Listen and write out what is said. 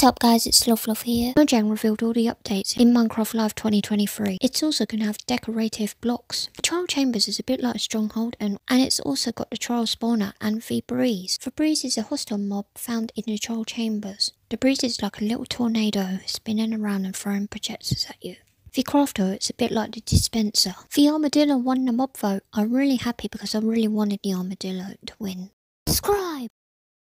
What's up guys, it's Lovelove here. Mojang revealed all the updates in Minecraft Live 2023. It's also going to have decorative blocks. The Trial Chambers is a bit like a Stronghold and, and it's also got the Trial Spawner and the Breeze. The Breeze is a hostile mob found in the Trial Chambers. The Breeze is like a little tornado spinning around and throwing projectiles at you. The Crafter, it's a bit like the Dispenser. The Armadillo won the mob vote. I'm really happy because I really wanted the Armadillo to win. Subscribe!